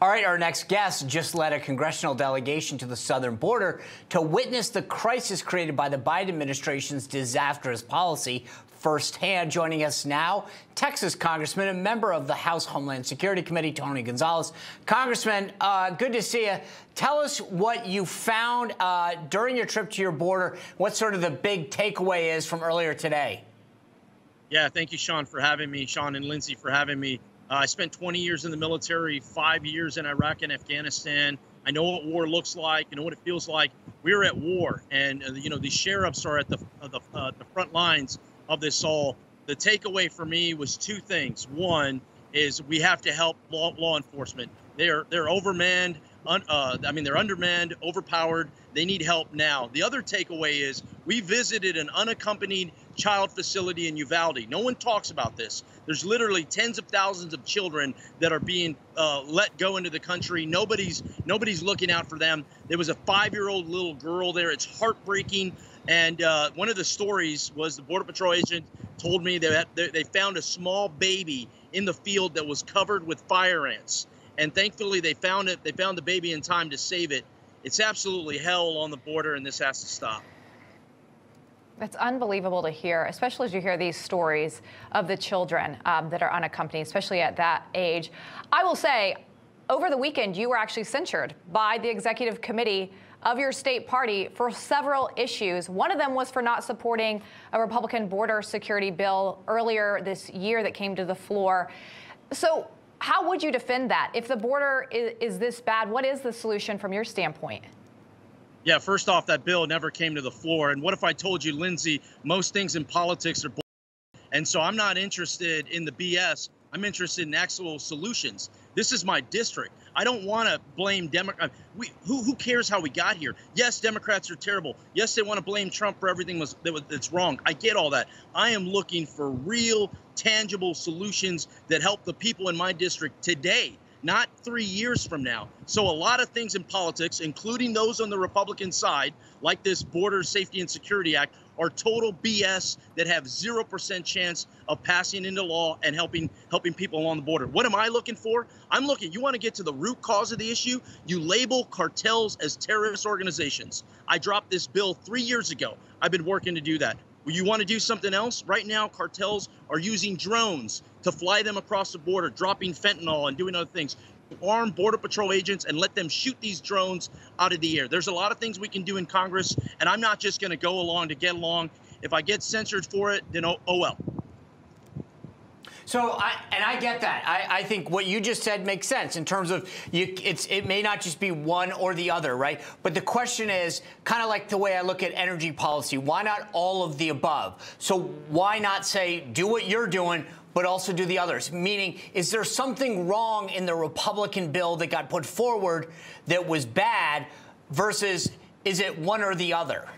All right, our next guest just led a congressional delegation to the southern border to witness the crisis created by the Biden administration's disastrous policy firsthand. Joining us now, Texas Congressman and member of the House Homeland Security Committee, Tony Gonzales. Congressman, uh, good to see you. Tell us what you found uh, during your trip to your border, what sort of the big takeaway is from earlier today. Yeah, thank you, Sean, for having me. Sean and Lindsay for having me. Uh, I spent 20 years in the military, five years in Iraq and Afghanistan. I know what war looks like. I know what it feels like. We're at war, and uh, you know the sheriffs are at the uh, the, uh, the front lines of this all. The takeaway for me was two things. One is we have to help law, law enforcement. They're they're overmanned. Un, uh, I mean, they're undermanned, overpowered. They need help now. The other takeaway is we visited an unaccompanied child facility in Uvalde. No one talks about this. There's literally tens of thousands of children that are being uh, let go into the country. Nobody's nobody's looking out for them. There was a five-year-old little girl there. It's heartbreaking. And uh, one of the stories was the Border Patrol agent told me that they found a small baby in the field that was covered with fire ants. And thankfully, they found it. They found the baby in time to save it. It's absolutely hell on the border, and this has to stop. That's unbelievable to hear, especially as you hear these stories of the children um, that are unaccompanied, especially at that age. I will say, over the weekend, you were actually censured by the executive committee of your state party for several issues. One of them was for not supporting a Republican border security bill earlier this year that came to the floor. So, how would you defend that? If the border is, is this bad, what is the solution from your standpoint? Yeah, first off, that bill never came to the floor. And what if I told you, Lindsay, most things in politics are and so I'm not interested in the BS. I'm interested in actual solutions. This is my district. I don't want to blame Democrats. Uh, we who who cares how we got here? Yes, Democrats are terrible. Yes, they want to blame Trump for everything was, that was that's wrong. I get all that. I am looking for real, tangible solutions that help the people in my district today not three years from now. So, a lot of things in politics, including those on the Republican side, like this Border Safety and Security Act, are total BS that have 0% chance of passing into law and helping helping people along the border. What am I looking for? I'm looking, you want to get to the root cause of the issue? You label cartels as terrorist organizations. I dropped this bill three years ago. I've been working to do that. You want to do something else? Right now, cartels are using drones to fly them across the border, dropping fentanyl and doing other things. Arm Border Patrol agents and let them shoot these drones out of the air. There's a lot of things we can do in Congress, and I'm not just going to go along to get along. If I get censored for it, then oh, oh well. So, I, and I get that. I, I, think what you just said makes sense in terms of you, it's it may not just be one or the other, right? But the question is kind of like the way I look at energy policy. Why not all of the above? So why not say do what you're doing? But also do the others. Meaning, is there something wrong in the Republican bill that got put forward that was bad versus is it one or the other?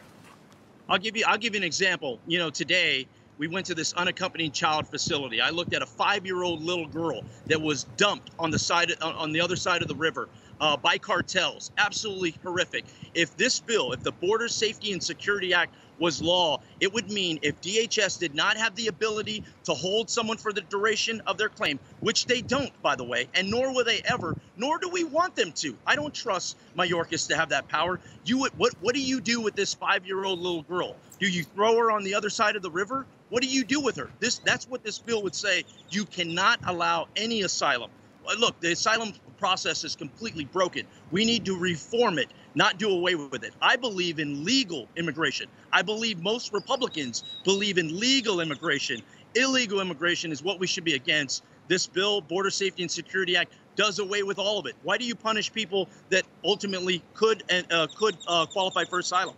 I'll give you I'll give you an example. You know, today we went to this unaccompanied child facility. I looked at a five-year-old little girl that was dumped on the side on the other side of the river uh, by cartels. Absolutely horrific. If this bill, if the Border Safety and Security Act was law, it would mean if DHS did not have the ability to hold someone for the duration of their claim, which they don't, by the way, and nor will they ever, nor do we want them to. I don't trust Mayorkas to have that power. You what what do you do with this five-year-old little girl? Do you throw her on the other side of the river? What do you do with her? This that's what this bill would say. You cannot allow any asylum. Uh, look, the asylum process is completely broken. We need to reform it, not do away with it. I believe in legal immigration. I believe most Republicans believe in legal immigration. Illegal immigration is what we should be against. This bill, Border Safety and Security Act, does away with all of it. Why do you punish people that ultimately could and uh, could uh, qualify for asylum?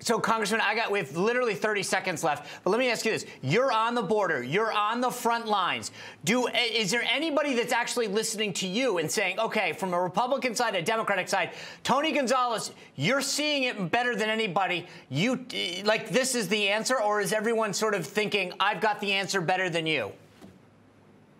So, Congressman, I got we have literally 30 seconds left. But let me ask you this: You're on the border. You're on the front lines. Do eh, is there anybody that's actually listening to you and saying, "Okay, from a Republican side, a Democratic side, Tony Gonzales, you're seeing it better than anybody. You eh, like this is the answer, or is everyone sort of thinking, I've got the answer better than you?"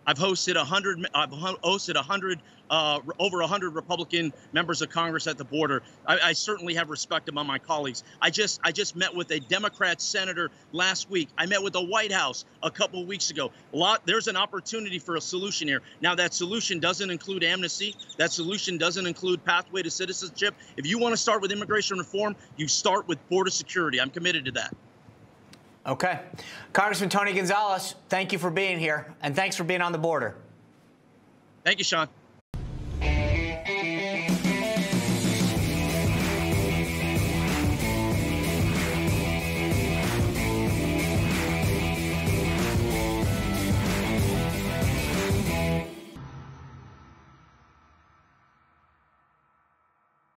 I've hosted a 100. I've hosted a 100 uh, over 100 Republican members of Congress at the border. I, I, certainly have respect among my colleagues. I just I just met with a Democrat senator last week. I met with the White House a couple of weeks ago. A lot there's an opportunity for a solution here. Now that solution doesn't include amnesty. That solution doesn't include pathway to citizenship. If you want to start with immigration reform, you start with border security. I'm committed to that. Okay. Congressman Tony Gonzales, thank you for being here, and thanks for being on the border. Thank you, Sean.